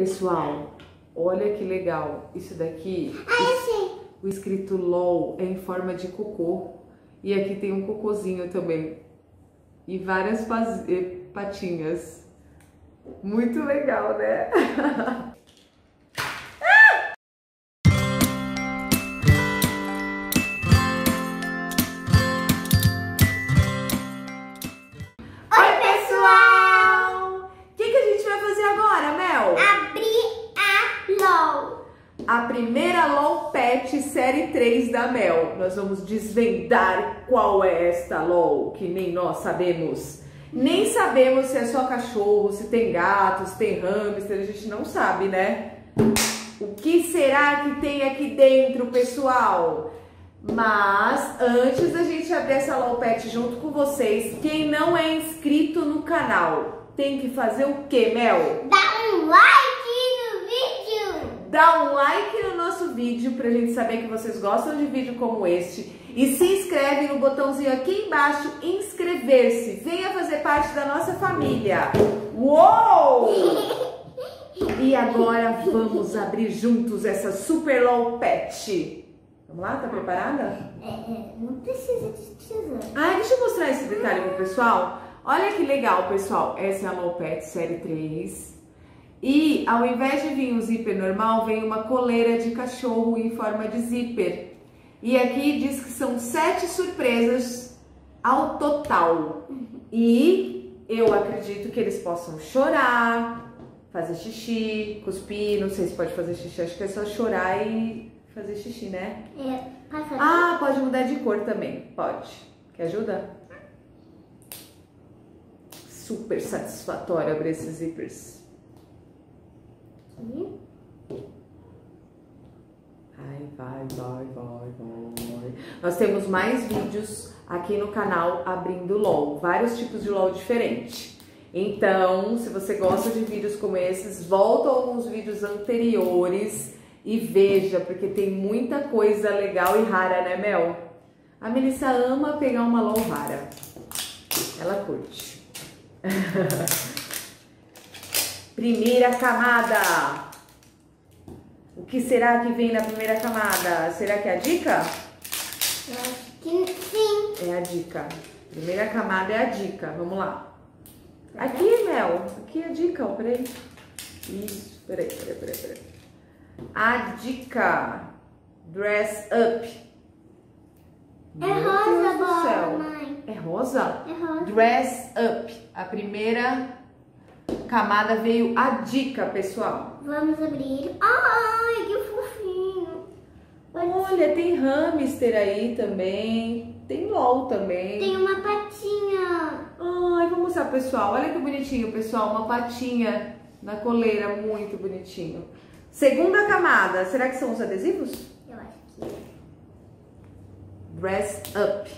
Pessoal, olha que legal. Isso daqui, Ah, sei. o escrito LOL é em forma de cocô. E aqui tem um cocôzinho também. E várias patinhas. Muito legal, né? primeira LOL Pet Série 3 da Mel. Nós vamos desvendar qual é esta LOL, que nem nós sabemos. Nem sabemos se é só cachorro, se tem gato, se tem hamster, a gente não sabe, né? O que será que tem aqui dentro, pessoal? Mas antes da gente abrir essa LOL Pet junto com vocês, quem não é inscrito no canal tem que fazer o que, Mel? Dá um like. Dá um like no nosso vídeo pra gente saber que vocês gostam de vídeo como este. E se inscreve no botãozinho aqui embaixo, inscrever-se. Venha fazer parte da nossa família. Uou! E agora vamos abrir juntos essa Super Low Pet. Vamos lá? Tá preparada? É, não precisa de tesoura. Ah, deixa eu mostrar esse detalhe pro pessoal. Olha que legal, pessoal. Essa é a Low Pet Série 3. E ao invés de vir um zíper normal, vem uma coleira de cachorro em forma de zíper. E aqui diz que são sete surpresas ao total. E eu acredito que eles possam chorar, fazer xixi, cuspir. Não sei se pode fazer xixi, acho que é só chorar e fazer xixi, né? É, passa Ah, pode mudar de cor também. Pode. Quer ajuda? Super satisfatório abrir esses zippers. Vai, vai, vai, vai, vai. Nós temos mais vídeos aqui no canal abrindo LOL. Vários tipos de LOL diferentes. Então, se você gosta de vídeos como esses, volta a alguns vídeos anteriores e veja, porque tem muita coisa legal e rara, né, Mel? A Melissa ama pegar uma LOL rara. Ela curte. Primeira camada. O que será que vem na primeira camada? Será que é a dica? Eu acho que sim. É a dica. Primeira camada é a dica. Vamos lá. Aqui, Mel. Aqui é a dica, ó. Peraí. Isso. Peraí, peraí, peraí, peraí. A dica. Dress up. É Meu rosa Deus a do bola, mãe. É rosa? É rosa. Dress up. A primeira camada veio a dica, pessoal. Vamos abrir. Ai, que fofinho. Olha, tem hamster aí também. Tem LOL também. Tem uma patinha. Ai, vou mostrar pessoal. Olha que bonitinho, pessoal. Uma patinha na coleira, muito bonitinho. Segunda camada, será que são os adesivos? Eu acho que é. Dress up.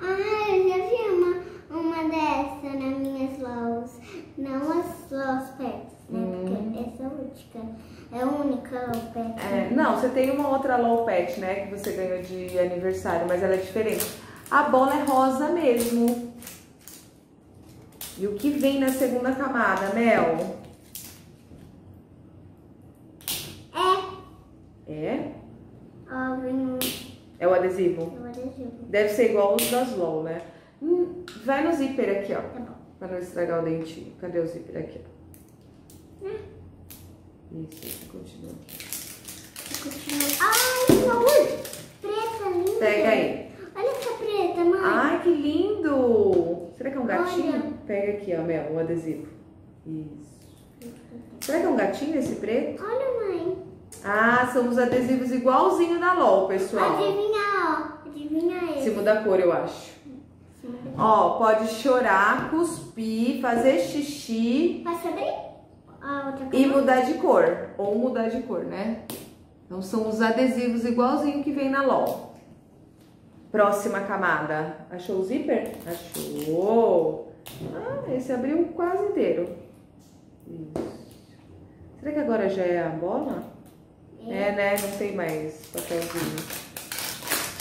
Ah, eu já vi uma, uma dessa nas minhas LOLs. Não as LOLs pets, né? Porque essa é a única. É a única LOL pet. É, não, você tem uma outra low pet, né? Que você ganhou de aniversário, mas ela é diferente. A bola é rosa mesmo. E o que vem na segunda camada, Mel? É. É? Ó, vem um É o adesivo? um adesivo. Deve ser igual os das LOL, né? Vai no zíper aqui, ó. Tá. Pra não estragar o dentinho. Cadê o zíper aqui? ó? Hum. Isso, continua. Continua. Ai, não. Preta linda. Pega aí. Olha essa preta, mãe. Ai, que lindo! Será que é um gatinho? Olha. Pega aqui, ó, Mel, o adesivo. Isso. Será que é um gatinho esse preto? Olha, mãe. Ah, são os adesivos igualzinho da LOL, pessoal. Adivinha, ó. Adivinha Se esse. muda a cor, eu acho. Ó, pode chorar, cuspir, fazer xixi? A outra e mudar de cor. Ou mudar de cor, né? Então são os adesivos igualzinho que vem na LOL. Próxima camada. Achou o zíper? Achou! Ah, esse abriu quase inteiro. Isso. Será que agora já é a bola? É, né? Não tem mais papelzinho.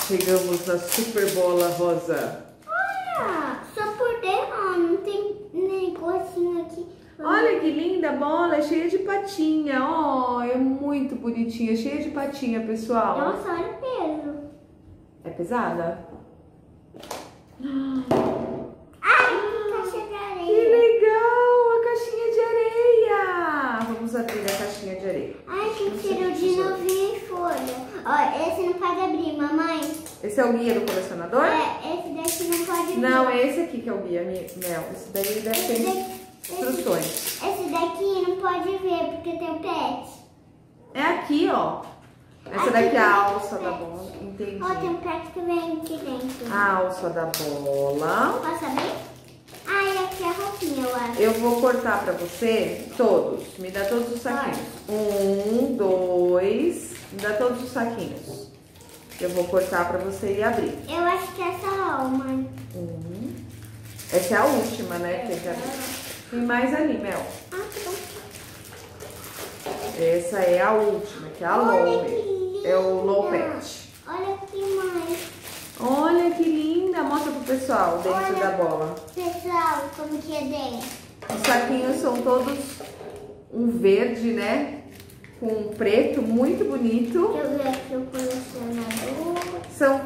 Chegamos na super bola rosa. Olha, só por dentro, ó, não tem negocinho aqui. Olha Olha que linda bola, é cheia de patinha. Ó, é muito bonitinha, cheia de patinha, pessoal. Nossa, olha o peso. É pesada? Ai, caixa de Que areia. legal, a caixinha de areia. Vamos abrir a caixinha de areia. Ai, que tiro de novinho e folha. Ó, esse não pode abrir, mamãe. Esse é o guia do colecionador? É, esse daqui não pode abrir. Não, é esse aqui que é o guia, Mel. Esse daí deve Esse ter daqui, instruções. esse, esse daqui não pode ver, porque tem pet. É aqui, ó. Essa Aqui daqui é a alça da bola. Entendi. Ó, tem um pet que vem aqui dentro. A alça da bola. Posso abrir? Ah, e aqui é a roupinha, eu acho. Eu vou cortar pra você todos. Me dá todos os saquinhos. Um, dois. Me dá todos os saquinhos. Eu vou cortar pra você e abrir. Eu acho que é essa mãe. Um. Essa é a última, né? que Tem que abrir. Tem mais ali, Mel. Ah, tá bom. Essa é a última, que é a Olha low. que É o low pet. Olha aqui, mãe. Olha que linda. Mostra pro pessoal dentro Olha. da bola. Pessoal, como que é dentro? Os saquinhos são todos um verde, né? Com um preto, muito bonito. Deixa eu ver aqui o colecionador. São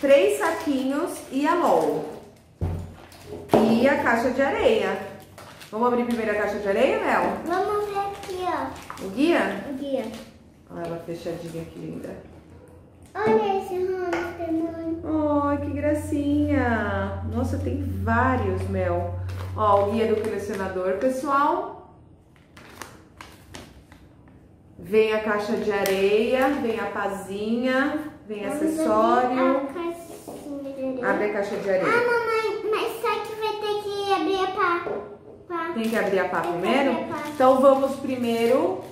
três saquinhos e a LOL. E a caixa de areia. Vamos abrir primeiro a caixa de areia, Mel? Vamos ver aqui, ó. O guia? O guia. Olha ela fechadinha, que linda. Olha esse hamster, mãe. Ai, que gracinha. Nossa, tem vários, Mel. Ó, o guia do colecionador, pessoal. Vem a caixa de areia, vem a pazinha, vem Vamos acessório. abrir a caixinha de areia. Abre a caixa de Ah, areia. mamãe, mas só que vai ter que abrir a pá. Pá. Tem que abrir a pá primeiro? abrir a pá. Então vamos primeiro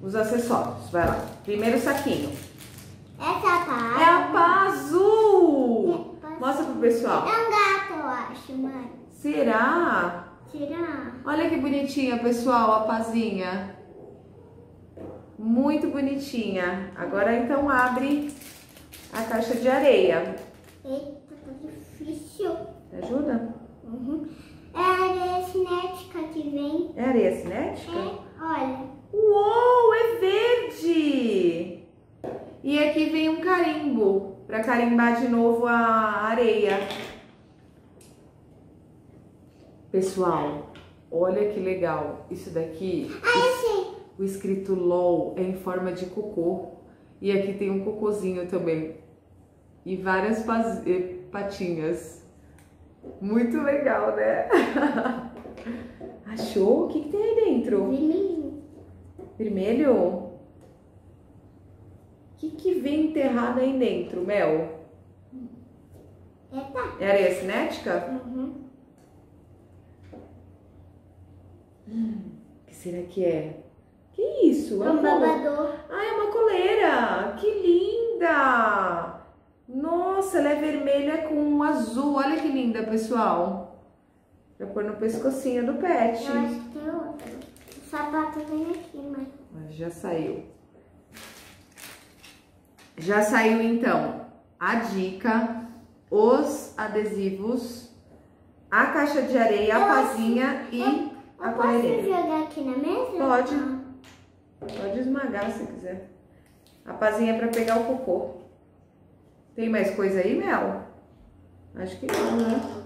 os acessórios. Vai lá. Primeiro saquinho. Essa é a pá. É a pá azul. É, Mostra pro pessoal. É um gato, eu acho, mãe. Será? Tirar. Olha que bonitinha, pessoal, a pazinha. Muito bonitinha. Agora então abre a caixa de areia. Eita, tá difícil. Me ajuda? Uhum. É a areia cinética que vem. É areia cinética? É, olha. Uou, é verde! E aqui vem um carimbo para carimbar de novo a areia. Pessoal, olha que legal. Isso daqui, Ah, sei. o escrito LOL é em forma de cocô. E aqui tem um cocôzinho também. E várias eh, patinhas. Muito legal, né? Achou? O que, que tem aí dentro? Vermelhinho. Vermelho? O que, que vem enterrado aí dentro, Mel? É, tá. É areia cinética? Uhum. O que será que é? Que isso? É um uma- babador. Ah, é uma coleira! Que linda! Nossa, ela é vermelha com um azul. Olha que linda, pessoal. Pra pôr no pescocinho do pet. Eu acho que tem outro. O sapato vem aqui, mãe. Mas já saiu. Já saiu então a dica, os adesivos, a caixa de areia, a Eu pazinha e a Eu posso coleirinha. jogar aqui na mesa? Pode. Ah, Pode esmagar se quiser. A pazinha é pra pegar o cocô. Tem mais coisa aí, Mel? Acho que não, né?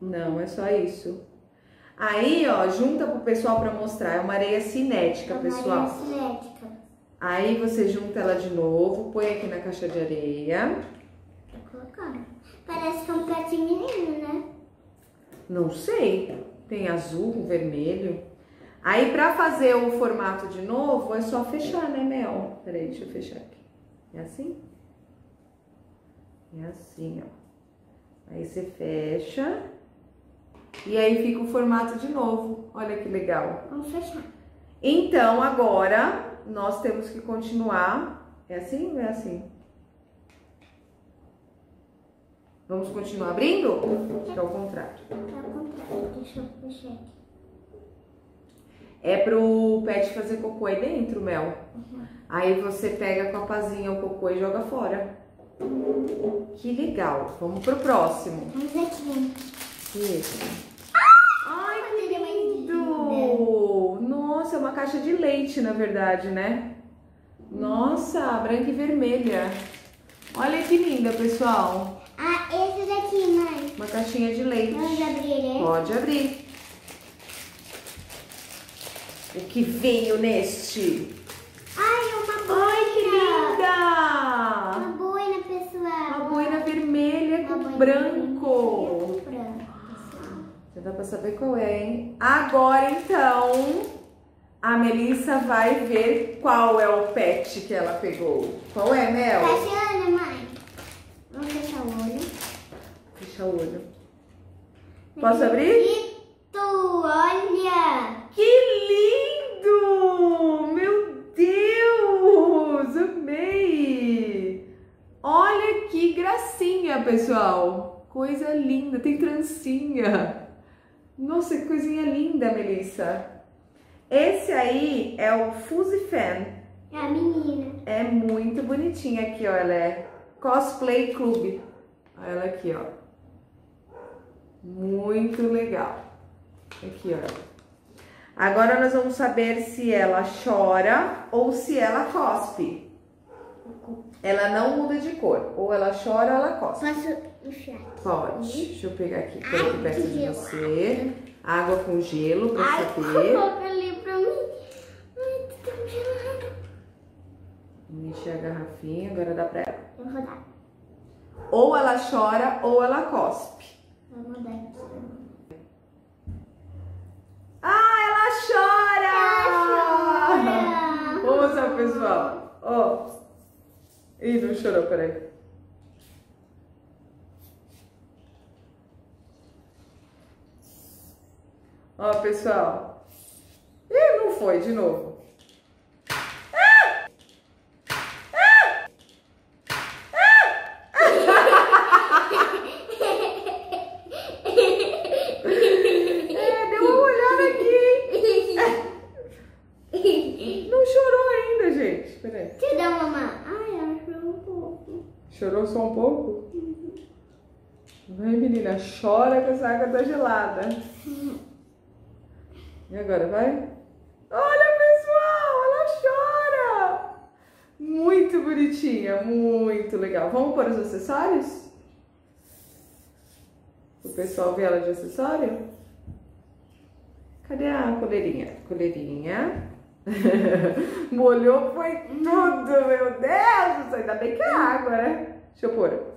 Não, é só isso. Aí, ó, junta pro pessoal pra mostrar. É uma areia cinética, é uma pessoal. areia cinética. Aí você junta ela de novo, põe aqui na caixa de areia. Tô colocando. Parece que é um pet menino, né? Não sei, tem azul vermelho. Aí pra fazer o formato de novo, é só fechar, né, Mel? Peraí, deixa eu fechar aqui. É assim? É assim, ó. Aí você fecha. E aí fica o formato de novo. Olha que legal. Vamos fechar. Então, agora, nós temos que continuar. É assim ou é assim? Vamos continuar abrindo? Acho que é o contrário. Tá ao contrário. Deixa eu fechar aqui. É pro pet fazer cocô aí dentro, Mel. Aí você pega com a pazinha o cocô e joga fora. Que legal. Vamos pro próximo. Vamos aqui. Isso. Ai, que Ele é mais lindo! caixa de leite, na verdade, né? Nossa, branca e vermelha. Olha que linda, pessoal. Ah, esse daqui, mãe. Uma caixinha de leite. Vamos abrir esse? Pode abrir. O que veio neste? Ai, uma boina. Ai, que linda! Uma. Uma vermelha Uma com boina branco. vermelha com branco. Já dá pra saber qual é, hein? Agora, então, a Melissa vai ver qual é o pet que ela pegou. Qual é, Mel? Fechando, mãe. Vamos fechar o olho. Fecha o olho. Posso abrir? Bonito, olha. Que lindo! Meu Deus! Amei! Olha que pessoal! Coisa linda, tem trancinha. Nossa, que coisinha linda, Melissa. Esse aí é o Fuzzy Fan. É a menina. É muito bonitinha aqui, ó. Ela é Cosplay Club. Olha ela aqui, ó. Muito legal. Aqui, ó. Agora nós vamos saber se ela chora ou se ela cospe. Ela não muda de cor. Ou ela chora ou ela cospe. Posso enfiar? Pode. Deixa eu pegar aqui, Ai, aqui perto de você. Água com gelo pra Ai, saber. coloca ali pra mim. Ai, tá tão gelado. Encher a garrafinha, agora dá pra ela. Eu vou dar. Ou ela chora ou ela cospe. Vamos dar aqui. Ah, ela chora! Ela chora! Vamos lá, pessoal. Ó. Ih, não chorou, peraí. Ó, pessoal. Ih, não foi, de novo. É, deu uma olhada aqui. Não chorou ainda, gente. Peraí. Deixa eu dar uma mão. Ai, ela chorou um pouco. Chorou só um pouco? Vai, menina, chora que essa água tá gelada. E agora, vai? Olha, pessoal, ela chora! Muito bonitinha, muito legal. Vamos pôr os acessórios? O pessoal vê ela de acessório? Cadê a coleirinha? Coleirinha. Molhou, foi tudo, meu Deus! Ainda bem que é água, né? Deixa eu pôr.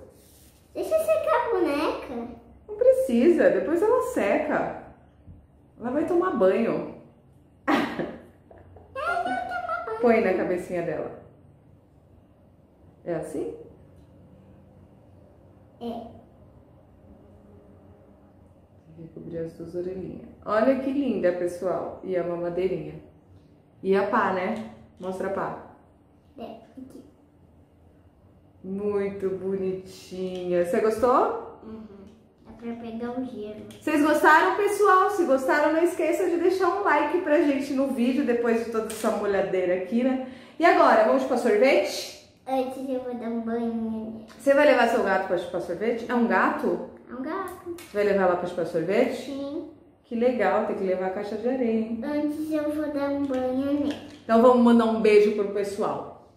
Deixa eu secar a boneca. Precisa, depois ela seca. Ela vai tomar banho. Põe na cabecinha dela. É assim? É. Que cobrir as duas orelhinhas. Olha que linda, pessoal. E a mamadeirinha. E a pá, né? Mostra a pá. É, aqui. Muito bonitinha. Você gostou? Uhum. Pra pegar o gelo. Vocês gostaram, pessoal? Se gostaram, não esqueça de deixar um like pra gente no vídeo, depois de toda essa molhadeira aqui, né? E agora, vamos chupar sorvete? Antes eu vou dar um banho. Você vai levar seu gato pra chupar sorvete? É um gato? É um gato. Você vai levar lá pra chupar sorvete? Sim. Que legal, tem que levar a caixa de areia, hein? Antes eu vou dar um banho nele. Então vamos mandar um beijo pro pessoal.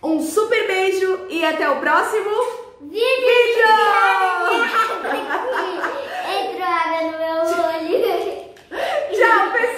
Um super beijo e até o próximo Vídeo! Entrou água no meu olho. Tchau, pessoal!